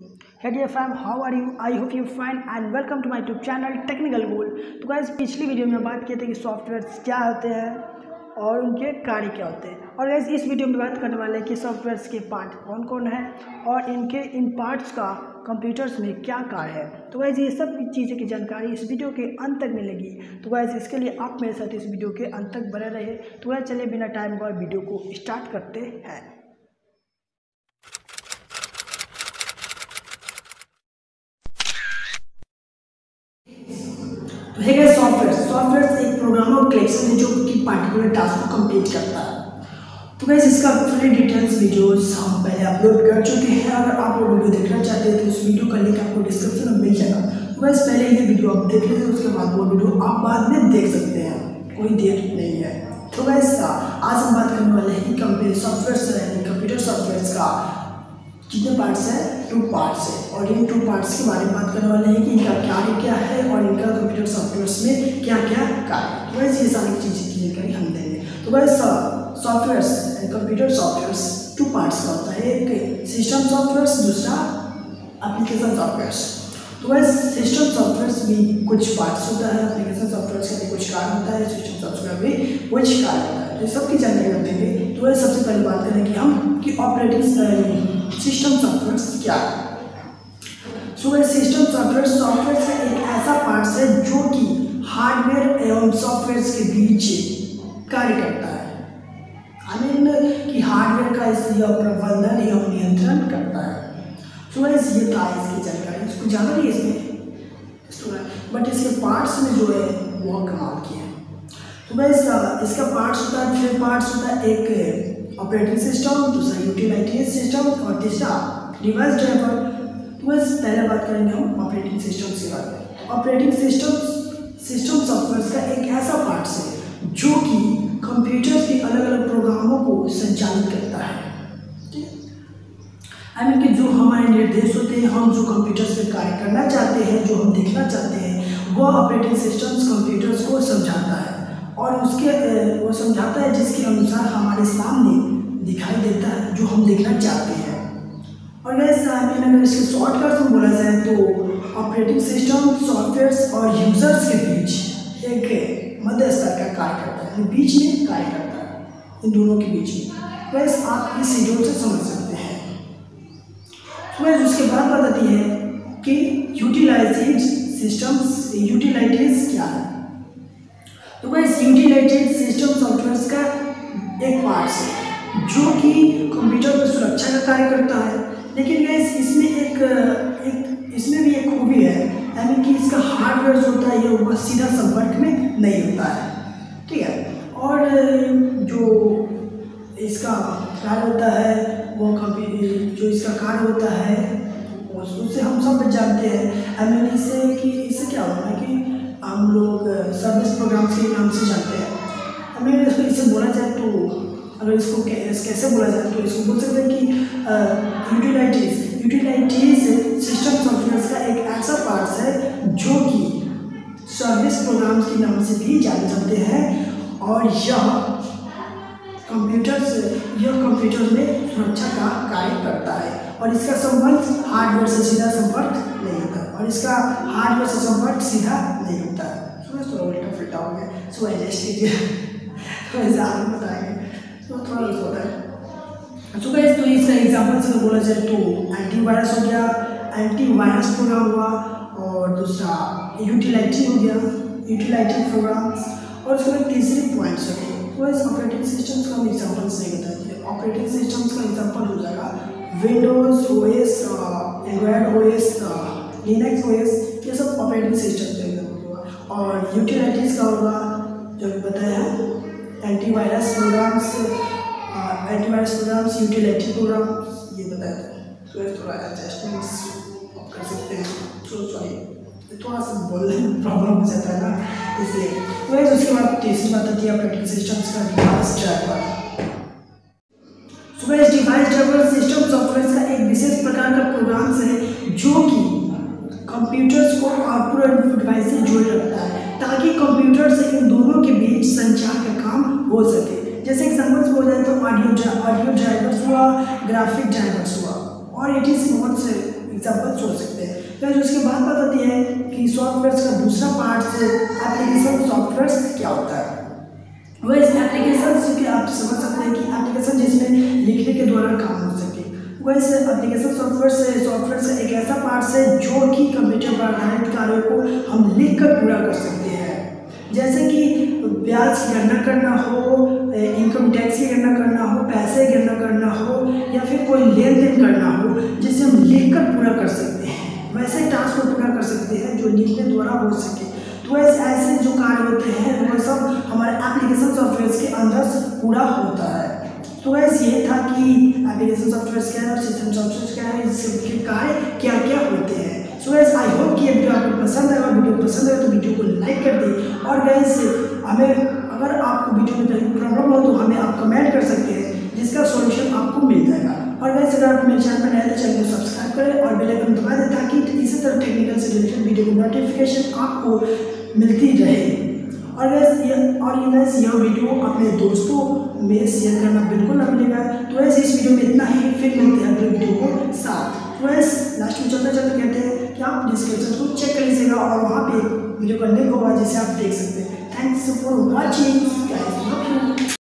Hey dear fam, how are you? I hope you fine and welcome to my YouTube channel Technical Goal. तो guys पिछली video में बात किए थे कि सॉफ्टवेयर्स क्या होते हैं और उनके कार्य क्या होते हैं। और guys इस वीडियो में बात करने वाले हैं कि सॉफ्टवेयर्स के पार्ट कौन कौन है और इनके इन पार्ट्स का कंप्यूटर्स में क्या कार्य है। तो गाइज़ ये सब चीज़ें की जानकारी इस वीडियो के अंत तक मिलेगी। तो गाइज़ इसके लिए आप मेरे साथ इस वीडियो के अंत तक बने रहे तो गाइज़ चलिए बिना टाइम का वीडियो को स्टार्ट करते हैं तो है क्या सॉफ्टवेयर सॉफ्टवेयर एक प्रोग्रामर कलेक्शन है जो कि पार्टिकुलर टास्क को कंप्लीट करता है। तो वैसे इसका पूरे डिटेल्स वीडियोस हम पहले अपलोड कर चुके हैं। अगर आप वो वीडियो देखना चाहते हैं तो उस वीडियो का लिंक आपको डिस्क्रिप्शन में मिल जाएगा। तो वैसे पहले ये वीडियो आप देख लीजिए उसके बाद वो वीडियो आप बाद में देख सकते हैं। कोई देर नहीं है। तो वैसे आज हम बात करने वाले हैं कंप्यूटर सॉफ्टवेयर कंप्यूटर सॉफ्टवेयर का कितने पार्ट्स हैं? टू पार्ट्स है। और इन टू पार्ट्स के बारे में बात करने वाले हैं कि इनका कार्य क्या है, और इनका कंप्यूटर सॉफ्टवेयर में क्या क्या कार्य तो वैसे ये सारी चीज़ें की जानकारी हम देंगे। तो वैसे softwares computer softwares two parts का होता है। एक सिस्टम सॉफ्टवेयर दूसरा एप्लीकेशन सॉफ्टवेयर तो वैसे सिस्टम सॉफ्टवेयर भी कुछ पार्ट्स होता है एप्लीकेशन सॉफ्टवेयर का भी कुछ कार्य होता है सिस्टम सॉफ्टवेयर भी कुछ कार्य होता है। तो सबकी जानकारी हम देंगे। तो वैसे सबसे पहले बात करें कि हम कि ऑपरेटिंग सिस्टम सॉफ्टवेयर क्या है? So so, system software software से एक ऐसा पार्ट है जो कि हार्डवेयर एवं सॉफ्टवेयर के बीच कार्य करता है। आई मीन कि हार्डवेयर का इसलिए प्रबंधन एवं नियंत्रण करता है। सो so, ये था इसकी जानकारी। इसको ज़्यादा नहीं इसमें? बट इसके पार्ट्स में जो है वो कमाल किया तो बस इसका पार्ट्स होता है फिर पार्ट्स होता है एक ऑपरेटिंग सिस्टम दूसरा यूटिलाइटी सिस्टम और तीसरा डिवाइस ड्राइवर तो बस पहले बात करेंगे हम ऑपरेटिंग सिस्टम के बारे में ऑपरेटिंग सिस्टम सिस्टम सॉफ्टवेयर का एक ऐसा पार्ट है जो कि कंप्यूटर के अलग अलग प्रोग्रामों को संचालित करता है। आई मीन कि जो हमारे निर्देश होते हैं, हम जो कंप्यूटर्स पे कार्य करना चाहते हैं, जो हम देखना चाहते हैं, वह ऑपरेटिंग सिस्टम्स कंप्यूटर्स को समझाता है। और उसके वो समझाता है जिसके अनुसार हमारे सामने दिखाई देता है, जो हम देखना चाहते हैं। और वैसे अगर इसके शॉर्टकट में बोला जाए तो ऑपरेटिंग सिस्टम सॉफ्टवेयर और यूज़र्स के बीच एक मध्य स्तर का कार्य करता है बीच में कार्य करता है, इन दोनों के बीच में। वैसे आप इस वीडियो से समझ सकते हैं। वैसे उसके बाद बताती है कि यूटिलाइजेज सिस्टम्स यूटिलाइटीज क्या है? यूटिलाइटेड सिस्टम सॉफ्टवेयर का एक पार्ट है, जो कि कंप्यूटर में सुरक्षा का कार्य करता है। लेकिन गैस इसमें एक एक, इसमें भी एक खूबी है, यानी कि इसका हार्डवेयर जो होता है, ये वो सीधा संपर्क में नहीं होता है। ठीक है? और, जो इसका कार्य होता है, वो कभी, जो इसका कार्य होता है, उससे हम सब जानते हैं। आई मीन इससे कि, इससे क्या होता है कि हम लोग सर्विस प्रोग्राम के नाम से जानते हैं। हमें इसको इसे बोला जाए तो अगर इसको कैसे बोला जाए तो इसको बोल सकते हैं कि यूटिलाइटीज यूटिलाइटीज सिस्टम सॉफ्टवेयर का एक ऐसा पार्ट है जो कि सर्विस प्रोग्राम्स के नाम से भी जाने जाते हैं और यह कंप्यूटर्स यह कंप्यूटर में सुरक्षा का कार्य करता है और इसका संबंध हार्डवेयर से सीधा संपर्क नहीं होता। और इसका हार्डवेयर से संपर्क सीधा नहीं होता। है तो थोड़ा उल्टा फिल्टा हो गया। सो एडजस्ट कीजिए। तो ऐसे आगे बताएँगे। तो थोड़ा यूज़ होता है। तो गैस तो इसका एग्ज़ाम्पल से बोला जाए तो एंटीवायरस हो गया एंटीवायरस प्रोग्राम हुआ और दूसरा यूटिलाइटी हो गया यूटिलाइटी प्रोग्राम और उसके बाद तीसरे पॉइंट्स हो गए तो इस ऑपरेटिंग सिस्टम्स का हम एग्जाम्पल्स नहीं बताएँगे ऑपरेटिंग सिस्टम्स का एग्ज़ाम्पल हो जाएगा Windows O S Android O S Linux O ये सब ऑपरेटिंग सिस्टम का एग्ज़ाम्पल होगा। और यूटिलिटीज़ का होगा, जो बताया antivirus programs antivirus programs utility programs ये बताया तो थोड़ा एडजस्टमेंट्स कर सकते हैं। सो सॉरी थोड़ा सा बोलने में प्रॉब्लम हो जाता है ना, इसलिए। तो उसके बाद तीसरी बात आती है ऑपरेटिंग सिस्टम्स का डिवाइस ड्राइवर सुबह डिवाइस ड्राइवर सिस्टम सॉफ्टवेयर का एक विशेष प्रकार का प्रोग्राम्स है, जो कि कंप्यूटर्स को आउटपुट डिवाइस से जोड़े रखता है, ताकि कंप्यूटर से इन दोनों के बीच संचार का काम हो सके। जैसे एग्जाम्पल्स हो जाए तो ऑडियो ऑडियो ड्राइवर्स हुआ ग्राफिक ड्राइवर्स हुआ, और इट इज़ बहुत से एग्जाम्पल्स हो सकते हैं। तो उसके बाद बात आती है कि सॉफ्टवेयर का दूसरा पार्ट से एप्लीकेशन सॉफ्टवेयर क्या होता है। वह एप्लीकेशन से आप समझ सकते हैं कि एप्लीकेशन जिसमें लिखने के द्वारा काम वैसे एप्लीकेशन सॉफ्टवेयर से सॉफ्टवेयर से एक ऐसा पार्ट है जो कि कंप्यूटर पर आधारित कार्यों को हम लिख कर पूरा कर सकते हैं। जैसे कि ब्याज की गणना करना हो इनकम टैक्स की गणना करना हो, पैसे की गणना करना हो, या फिर कोई लेन देन करना हो, जिसे हम लिख कर पूरा कर सकते हैं। वैसे टास्क को पूरा कर सकते हैं जो लिखने द्वारा हो सके। तो ऐसे ऐसे जो कार्य होते हैं वह सब हमारे एप्लीकेशन सॉफ्टवेयर के अंदर पूरा होता है। तो वैसे ये था कि एप्लीकेशन सॉफ्टवेयर क्या है और सिस्टम सॉफ्टवेयर क्या है इसके कार्य क्या क्या होते हैं। सो गैस आई होप कि ये वीडियो आपको पसंद आएगा वीडियो पसंद आए तो वीडियो को लाइक कर दें। और गैस हमें अगर आपको वीडियो में कहीं प्रॉब्लम हो तो हमें आप कमेंट कर सकते हैं, जिसका सॉल्यूशन आपको मिल जाएगा। और वैसे अगर आप मेरे चैनल पर नए तो चैनल को सब्सक्राइब करें और बेल आइकन दबा दें ताकि इसी तरह टेक्निकल से रिलेटेड वीडियो की नोटिफिकेशन आपको मिलती रहे। और ये और ये गैस यह वीडियो अपने दोस्तों में शेयर करना बिल्कुल ना मिलेगा तो वैसे इस वीडियो में इतना ही, फिर मिलते हैं अगले वीडियो को साथ। तो वैस लास्ट में चलते चलते कहते हैं कि आप डिस्क्रिप्शन को चेक कर लीजिएगा और वहाँ पे वीडियो का लिंक होगा जिसे आप देख सकते हैं। Thanks for watching